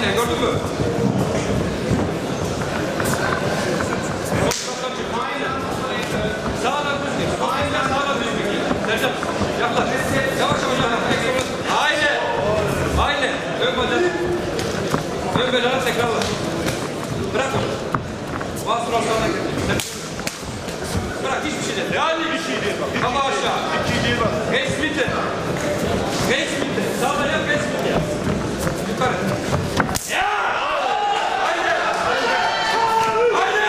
Aynen gördün mü? Sağdan düz git. Aynen sağdan düz git. Sercan yaklaş. Yavaş yavaş yaklaş. Aynen. Aynen. Ön bacak. Ön bacağını tekrarla. Bırak onu. Sağdan git. Bırak hiçbir şey değil. Yani bir şey değil bak. Kafa aşağı. İki değil bak. Geç bitti. Geç bitti. Sağdan yap geç bitti. Yukarı. Ya! Haydi! Haydi!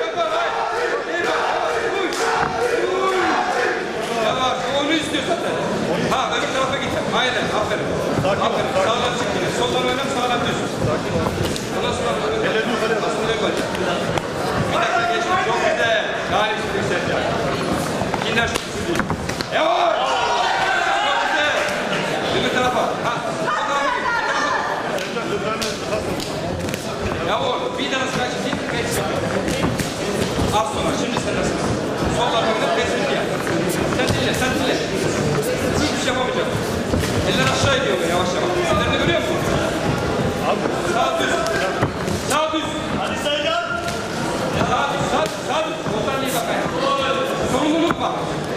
Yapar, haydi. İyi bak, yavaş, uy. Uy. Yavaş, onu istiyor zaten. Ha, öbür tarafa git. Aynen, aferin. Aferin. Sağdan çık yine. Soldan oynam, sağdan düz. Ondan sonra Ellerini yukarıya bak. aslında yok hadi. Bir dakika geçme. Çok güzel. Gayet yükseleceğim. İnler şu değil. Yavaş! Çok güzel. Öbür tarafa. Ha. Yavur, bir tane sıra çizdik, geç. Az sonra, şimdi sen nasıl? Sol arkamda kesmek ya. Sen dinle, sen dinle. Hiçbir şey yapamayacağım. Eller aşağı gidiyor yavaş yavaş. Ellerini görüyor musun? Abi. Sağ düz. Sağ düz. Hadi Sercan. Sağ düz, sağ düz, sağ düz. Oradan iyi bak ayağa. Sorumluluk var.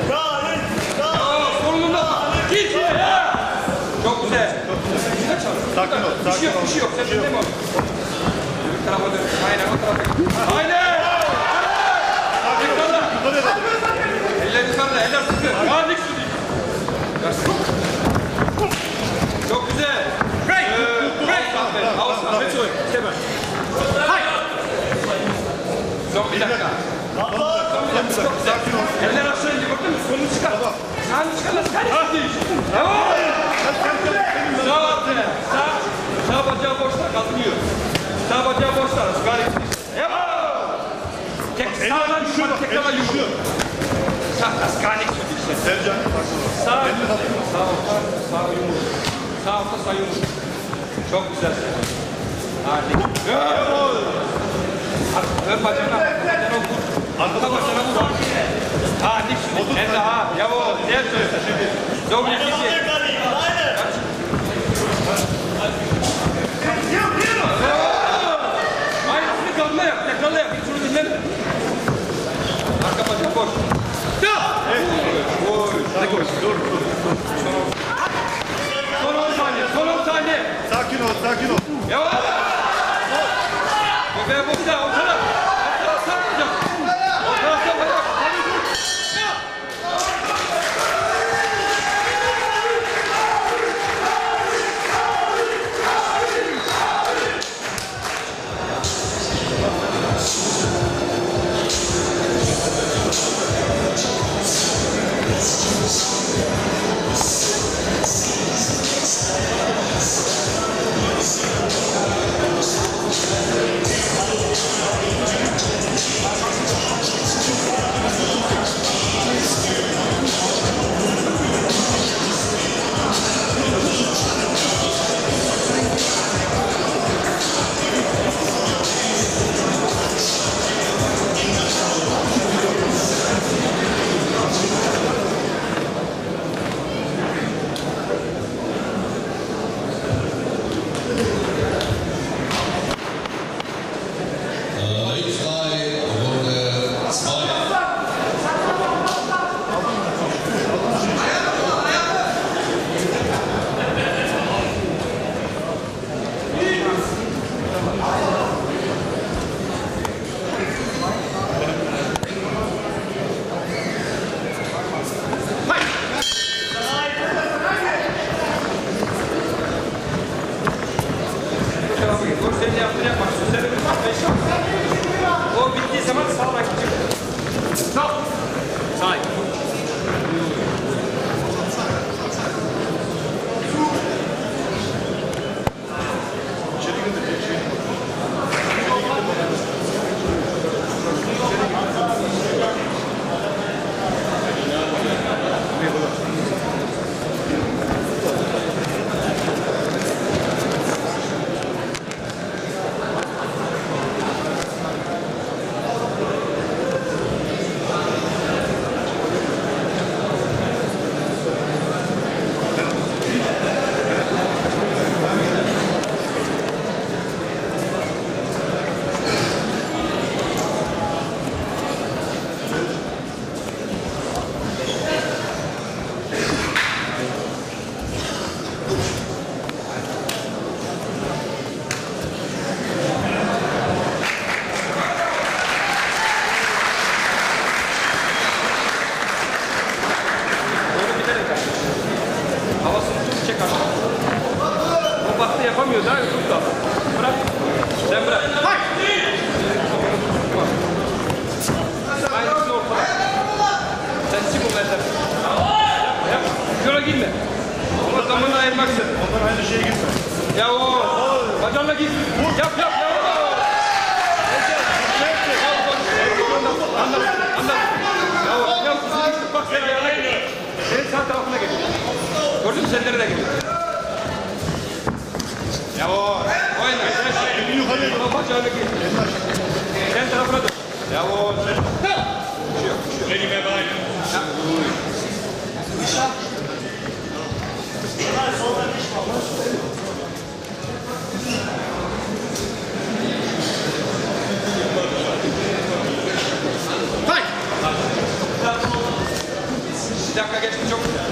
Gayet. Aa, sorumluluk var. Git ya. Çok güzel. Güzel çalış. Sakin ol. Bir şey Sakin yok, ol. bir şey yok. Sen dinle mi onu? Öbür tarafa dön. Aynen, o tarafa git. Aynen. Sakin ol. Yukarıya bak. Eller yukarıda, eller sıkı. Nazik su değil. Çok güzel. Break. Break. Aferin. Aferin. Aferin. Aferin. İstemem. Hayır. Son bir dakika. Son bir dakika. Çok güzel. Sakin ol. Eller aşağı ince bakın mı? Kolunu çıkar. Sağını çıkar lan. Hadi. Devam. Sağ altına. Sağ. Sağ bacağı boşta kalkıyor. Sağ bacağı boşta. Gayet. Devam. Tek sağdan yukarı tekrardan yumruyor. Sağ kaskanik su değil. Sercan. Sakin ol. Sağ, sağ orta, sağ yumruk. Sağ orta, sağ yumruk. Çok güzel. Harika. Ar- Ön bacağına, arka bacağına vur. Arka bacağına vur. Ha, dik şimdi. Hem de ha, yavuz. Diğer söylese şimdi. Zor bir. Aynısını kalma yap, tekrarla yap. Şunu dinleme. Arka bacağı boş. Good. Yapamıyoruz abi. Tut da. Bırak. Sen bırak. Bak. Aynısını ortala. Sen çık o yerden. Yapma yapma. Yola girme. Ama zamanla ayırmaksın. Onlar aynı şeye gitme. Ya o. Bacağınla git. Yap yap ya. Anlat, anlat. Ya ya bak sen ya. Senin sağ tarafına gel. Gördün mü sen nereye gidiyor? Sen tarafına dön. Ya o, sen. Bir şey yok, bir şey yok. Elime bak. Ya. Bir dakika geçti çok güzel.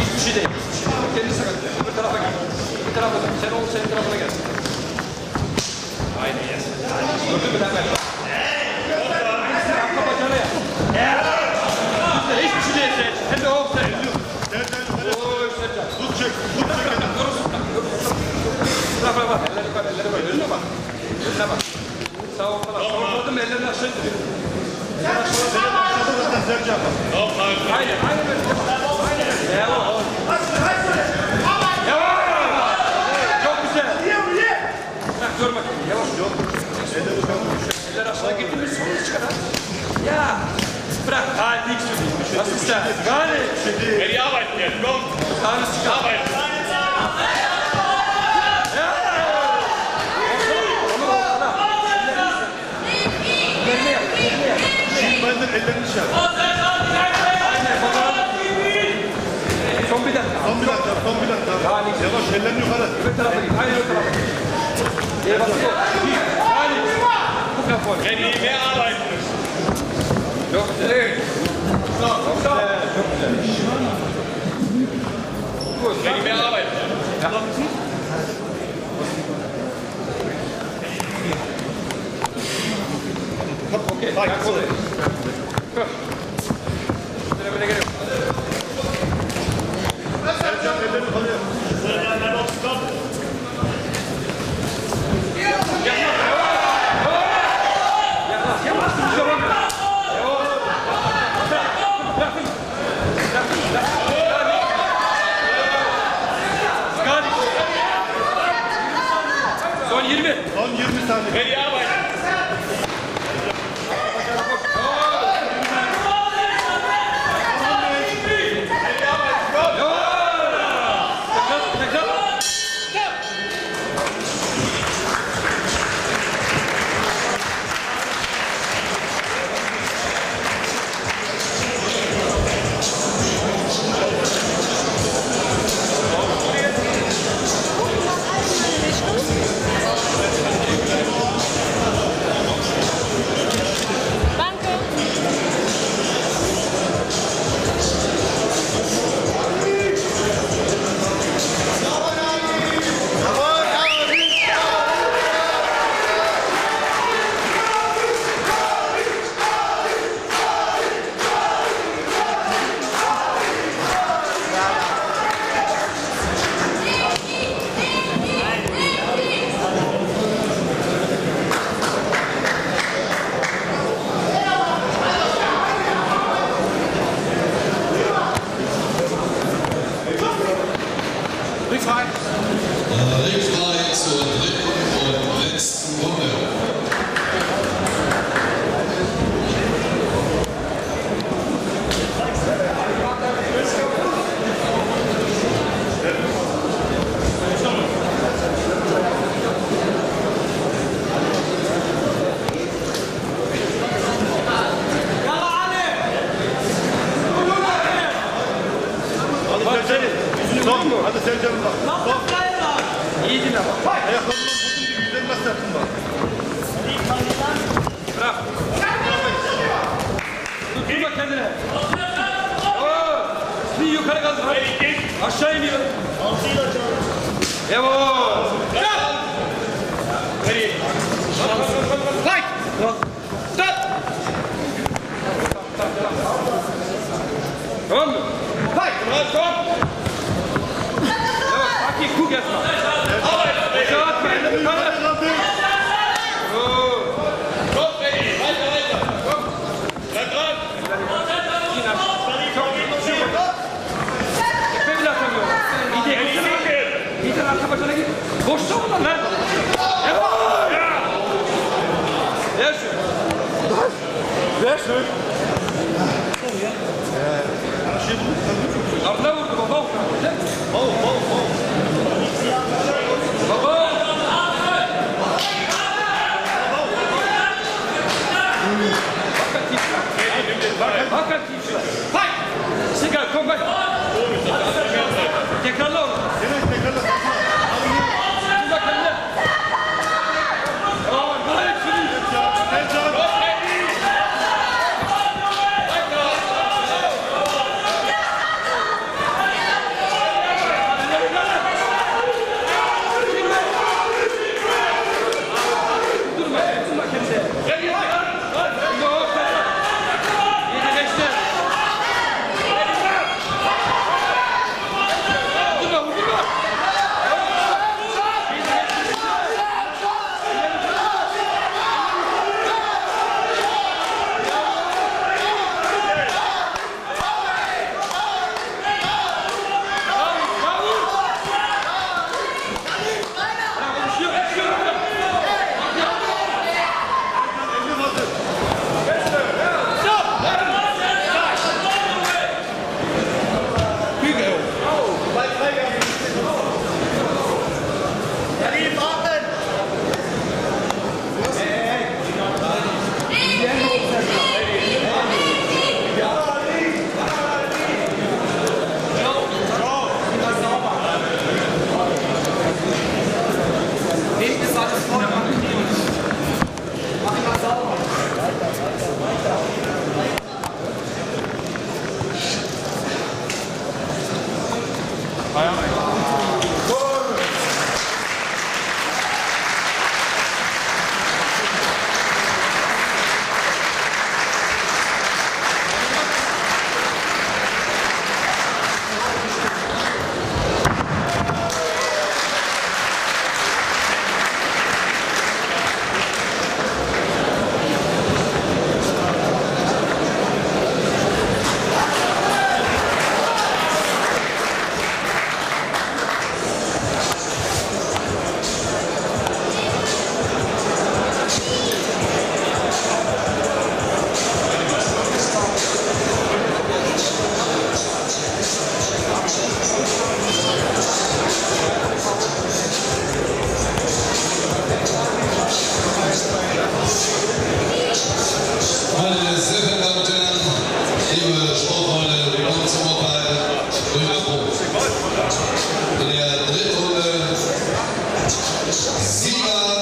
Hiçbir şey değil. Hiçbir şey değil. Kendi sakat. Öbür tarafa gel. Öbür tarafa dön. Sen ol senin tarafına gel. Aynen. Aynen öyle. Aynen öyle. Devam. Devam. Çok güzel. Bak dur bakayım. Yavaş. Yok. Elleri yukarı. Eller aşağı gitti mi sorun çıkar ha. Ya. Bırak. Hadi ilk sürü. Nasıl ister? Gani. Geri arbeiten jetzt. Komm. Tanrı çıkar. Arbeiten. Ellerini yap. Ellerini yap. Şimdi benden ellerini şey yap. Aynen. Bakalım. Son bir dakika. Son bir dakika. Son bir dakika. Yani. Yavaş ellerini yukarı. Öbür tarafa git. Aynen öbür tarafa git. İyi bak. Hadi. Bu kafa. Wenn die mehr arbeiten müssen. Çok güzel. Çok güzel. Çok güzel. Gut. Wenn die mehr arbeiten. Okey. Bak oluyor. Böyle böyle geliyor. Sercan ellerini yukarı yap. Yaklaş, yavaş. Bir şey olmuyor. Yavaş. Bırakın. Bırakın. Bırakın. Gani. Son 20. Son 20 saniye. Wenn die 여보! Sir. Siga